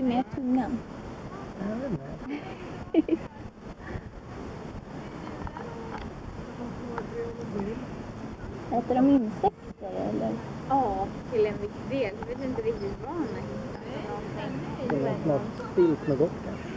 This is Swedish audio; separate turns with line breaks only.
inte.
Med tungan?
Jag vet inte.
Äter de insekter eller?
Ja, till en viss del. Jag vet inte riktigt vad han har hittat.
Det är något spilt med gott kanske.